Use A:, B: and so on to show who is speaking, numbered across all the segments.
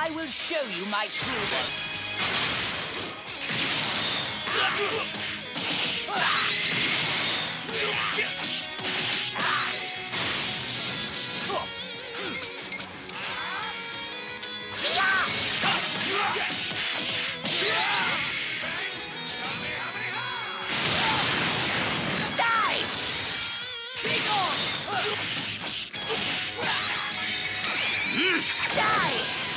A: I will show you my true Die!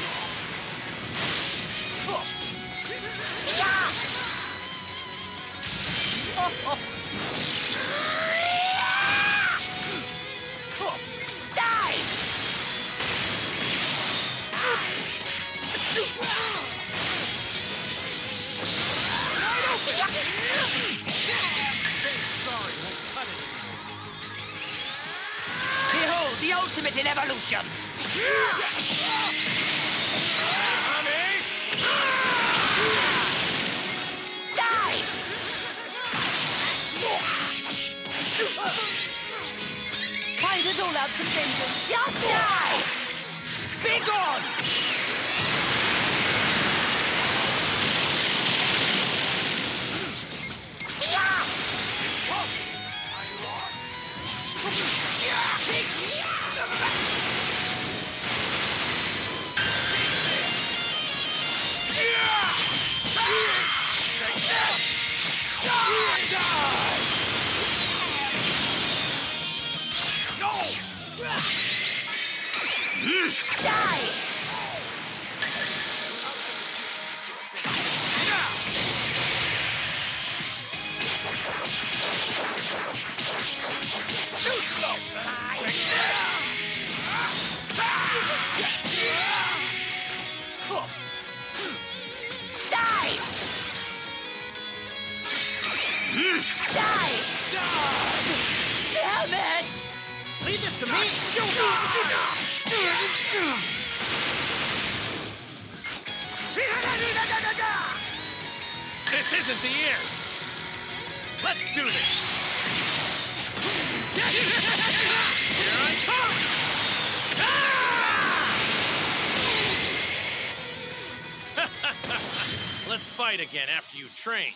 A: Behold the ultimate in evolution! Us all out vengeance. Just die! Be gone! Die! Damn it!
B: Leave this to me! This isn't the end! Let's do this! Here I come! Ah! Let's fight again after you train.